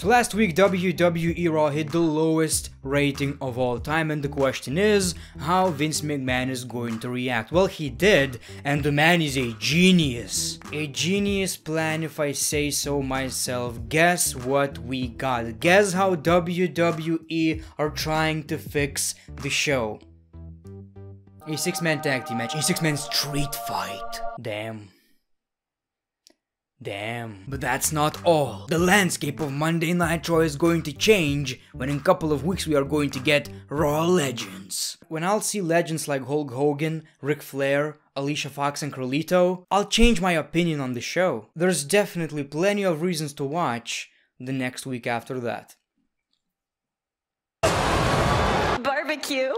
So last week WWE Raw hit the lowest rating of all time and the question is how Vince McMahon is going to react. Well he did and the man is a genius. A genius plan if I say so myself. Guess what we got? Guess how WWE are trying to fix the show. A six-man tag team match, a six-man street fight. Damn. Damn. But that's not all. The landscape of Monday Night Raw is going to change when in a couple of weeks we are going to get Raw Legends. When I'll see legends like Hulk Hogan, Ric Flair, Alicia Fox and Carlito, I'll change my opinion on the show. There's definitely plenty of reasons to watch the next week after that. Barbecue.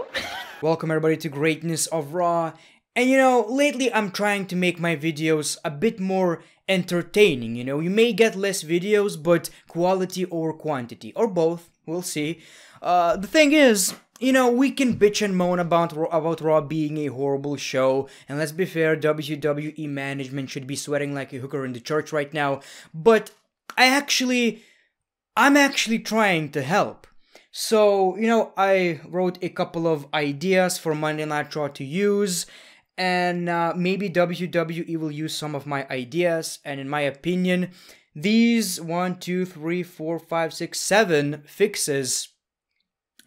Welcome everybody to Greatness of Raw. And you know, lately I'm trying to make my videos a bit more entertaining, you know. You may get less videos, but quality or quantity, or both, we'll see. Uh, the thing is, you know, we can bitch and moan about about Raw being a horrible show, and let's be fair, WWE management should be sweating like a hooker in the church right now, but I actually, I'm actually trying to help. So, you know, I wrote a couple of ideas for Monday Night Raw to use, and uh, maybe WWE will use some of my ideas. And in my opinion, these one, two, three, four, five, six, seven fixes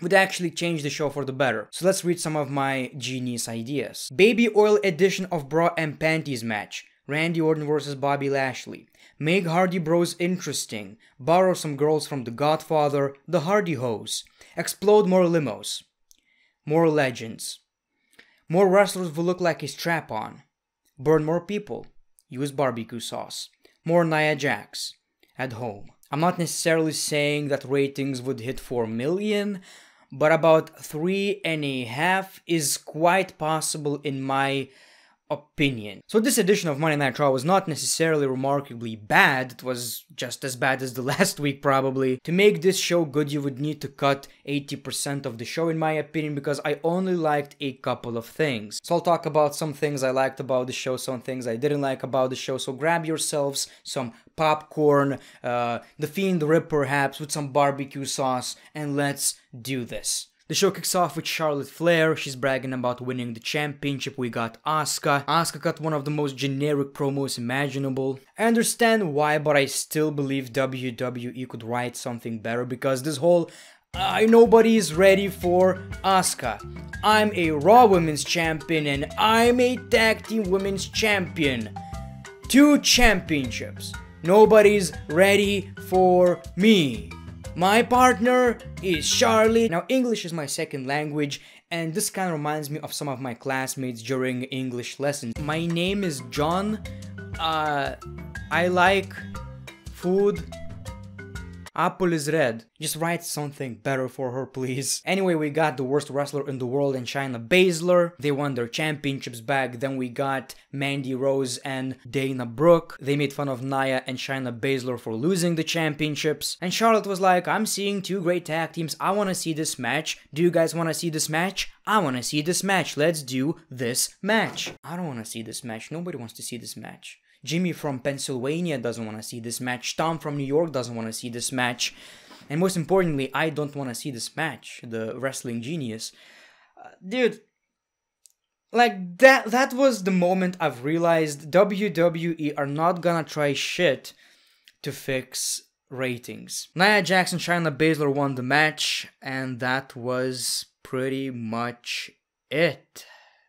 would actually change the show for the better. So let's read some of my genius ideas. Baby oil edition of bra and panties match. Randy Orton versus Bobby Lashley. Make Hardy Bros interesting. Borrow some girls from The Godfather, The Hardy Hose. Explode more limos. More legends. More wrestlers will look like a strap on. Burn more people. Use barbecue sauce. More Nia Jax. At home. I'm not necessarily saying that ratings would hit 4 million, but about three and a half is quite possible in my opinion. So this edition of Monday Night Raw was not necessarily remarkably bad, it was just as bad as the last week probably. To make this show good you would need to cut 80% of the show in my opinion because I only liked a couple of things. So I'll talk about some things I liked about the show, some things I didn't like about the show, so grab yourselves some popcorn, uh, the Fiend Rib perhaps with some barbecue sauce and let's do this. The show kicks off with Charlotte Flair. She's bragging about winning the championship. We got Asuka. Asuka got one of the most generic promos imaginable. I understand why, but I still believe WWE could write something better because this whole "I uh, is ready for Asuka. I'm a Raw Women's Champion and I'm a Tag Team Women's Champion. Two championships. Nobody's ready for me. My partner is Charlie. Now, English is my second language, and this kind of reminds me of some of my classmates during English lessons. My name is John. Uh, I like food Apple is red. Just write something better for her, please. Anyway, we got the worst wrestler in the world in Shayna, Baszler. They won their championships back. Then we got Mandy Rose and Dana Brooke. They made fun of Nia and Shayna Baszler for losing the championships. And Charlotte was like, I'm seeing two great tag teams. I want to see this match. Do you guys want to see this match? I want to see this match. Let's do this match. I don't want to see this match. Nobody wants to see this match. Jimmy from Pennsylvania doesn't want to see this match. Tom from New York doesn't want to see this match. And most importantly, I don't want to see this match. The wrestling genius. Uh, dude, like that that was the moment I've realized WWE are not gonna try shit to fix ratings. Nia Jackson Shayna Baszler won the match and that was pretty much it.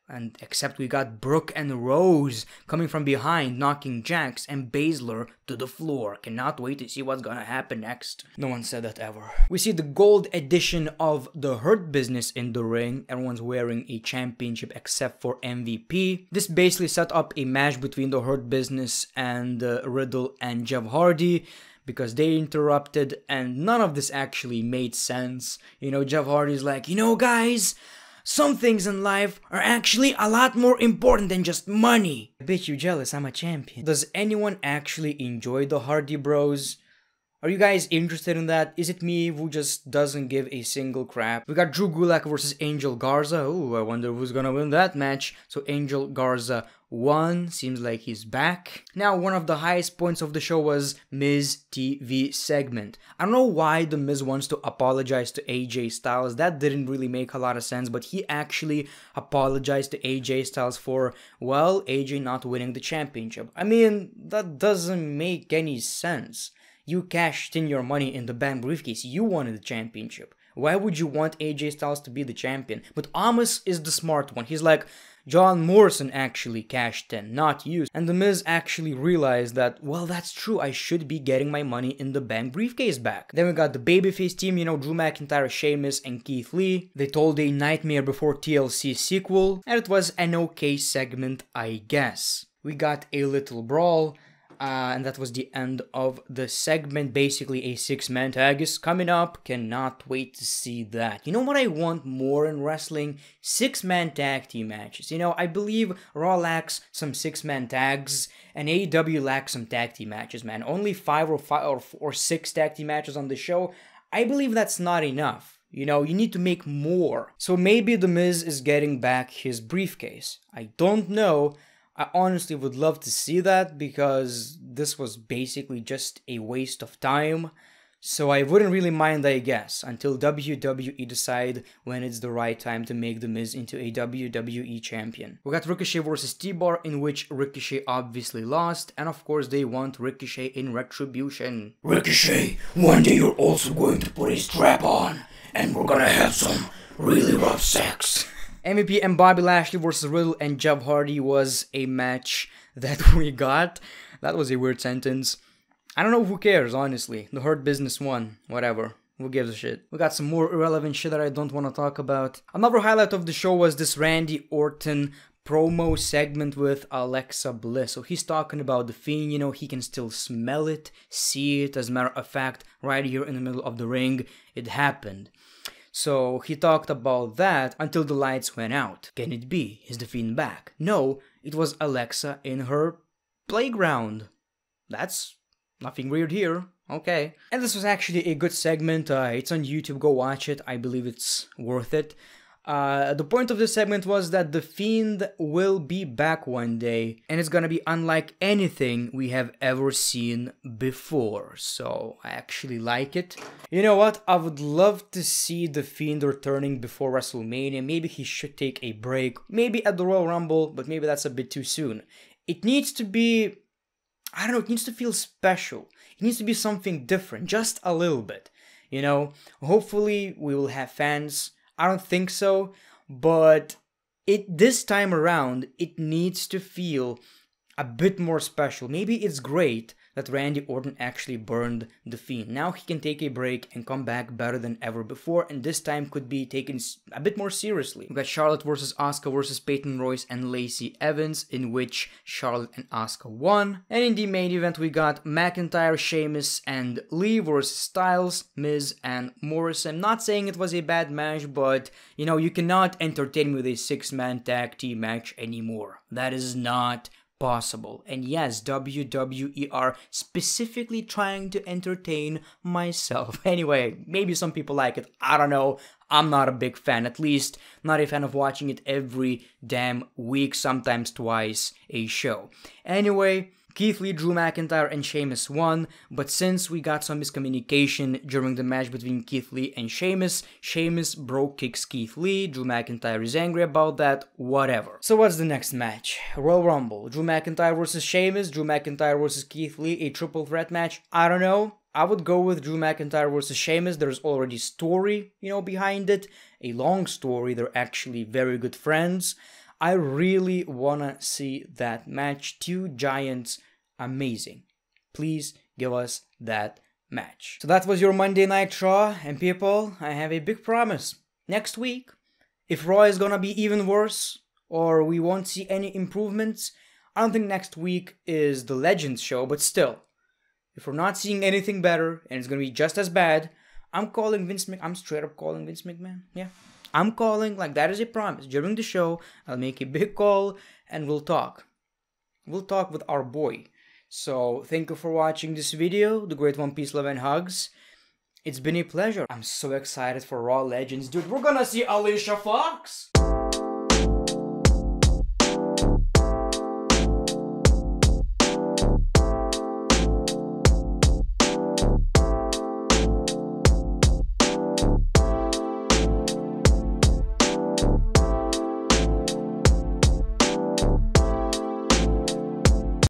And except we got Brooke and Rose coming from behind, knocking Jax and Baszler to the floor. Cannot wait to see what's gonna happen next. No one said that ever. We see the gold edition of the Hurt Business in the ring. Everyone's wearing a championship except for MVP. This basically set up a match between the Hurt Business and uh, Riddle and Jeff Hardy because they interrupted and none of this actually made sense. You know, Jeff Hardy's like, you know, guys, some things in life are actually a lot more important than just money. I bet you jealous I'm a champion. Does anyone actually enjoy the Hardy Bros? Are you guys interested in that? Is it me who just doesn't give a single crap? We got Drew Gulak versus Angel Garza. Ooh, I wonder who's gonna win that match. So Angel Garza won. Seems like he's back. Now, one of the highest points of the show was Miz TV segment. I don't know why the Miz wants to apologize to AJ Styles. That didn't really make a lot of sense, but he actually apologized to AJ Styles for, well, AJ not winning the championship. I mean, that doesn't make any sense. You cashed in your money in the bank briefcase. You wanted the championship. Why would you want AJ Styles to be the champion? But Amos is the smart one. He's like, John Morrison actually cashed in, not you. And The Miz actually realized that, well, that's true, I should be getting my money in the bank briefcase back. Then we got the babyface team, you know, Drew McIntyre, Sheamus, and Keith Lee. They told a Nightmare Before TLC sequel, and it was an okay segment, I guess. We got a little brawl. Uh, and that was the end of the segment. Basically, a six man tag is coming up. Cannot wait to see that. You know what I want more in wrestling? Six man tag team matches. You know, I believe Raw lacks some six man tags, and AEW lacks some tag team matches, man. Only five or five or, or six tag team matches on the show. I believe that's not enough. You know, you need to make more. So maybe The Miz is getting back his briefcase. I don't know. I honestly would love to see that because this was basically just a waste of time. So I wouldn't really mind, I guess, until WWE decide when it's the right time to make The Miz into a WWE champion. We got Ricochet versus T-Bar, in which Ricochet obviously lost, and of course they want Ricochet in retribution. Ricochet, one day you're also going to put a strap on, and we're gonna have some really rough sex. MVP and Bobby Lashley versus Riddle and Jeff Hardy was a match that we got. That was a weird sentence. I don't know who cares, honestly. The Hurt Business won. Whatever. Who gives a shit? We got some more irrelevant shit that I don't want to talk about. Another highlight of the show was this Randy Orton promo segment with Alexa Bliss. So he's talking about the Fiend, you know, he can still smell it, see it. As a matter of fact, right here in the middle of the ring, it happened. So he talked about that until the lights went out. Can it be? Is the Fiend back? No, it was Alexa in her playground. That's nothing weird here. Okay. And this was actually a good segment. Uh, it's on YouTube. Go watch it. I believe it's worth it. Uh, the point of this segment was that the Fiend will be back one day, and it's gonna be unlike anything we have ever seen before. So I actually like it. You know what? I would love to see the Fiend returning before WrestleMania. Maybe he should take a break. Maybe at the Royal Rumble, but maybe that's a bit too soon. It needs to be. I don't know, it needs to feel special. It needs to be something different, just a little bit. You know, hopefully we will have fans I don't think so, but it this time around it needs to feel a bit more special. Maybe it's great that Randy Orton actually burned the Fiend. Now he can take a break and come back better than ever before, and this time could be taken a bit more seriously. We got Charlotte versus Asuka versus Peyton Royce and Lacey Evans, in which Charlotte and Asuka won. And in the main event, we got McIntyre, Sheamus, and Lee versus Styles, Miz, and Morrison. Not saying it was a bad match, but you know, you cannot entertain with a six man tag team match anymore. That is not possible. And yes, WWE are specifically trying to entertain myself. Anyway, maybe some people like it. I don't know. I'm not a big fan, at least not a fan of watching it every damn week, sometimes twice a show. Anyway, Keith Lee, Drew McIntyre, and Sheamus won, but since we got some miscommunication during the match between Keith Lee and Sheamus, Sheamus Brogue kicks Keith Lee, Drew McIntyre is angry about that, whatever. So what's the next match? Royal Rumble, Drew McIntyre versus Sheamus, Drew McIntyre versus Keith Lee, a triple threat match? I don't know. I would go with Drew McIntyre versus Sheamus. There's already story, you know, behind it. A long story. They're actually very good friends. I really wanna see that match. Two giants amazing. Please give us that match. So that was your Monday Night Raw, and people, I have a big promise. Next week, if Raw is gonna be even worse, or we won't see any improvements, I don't think next week is the Legends show, but still, if we're not seeing anything better and it's gonna be just as bad, I'm calling Vince Mc. I'm straight up calling Vince McMahon. Yeah, I'm calling like that is a promise. During the show, I'll make a big call and we'll talk. We'll talk with our boy. So thank you for watching this video, the Great One Peace Love and Hugs. It's been a pleasure. I'm so excited for Raw Legends, dude. We're gonna see Alicia Fox.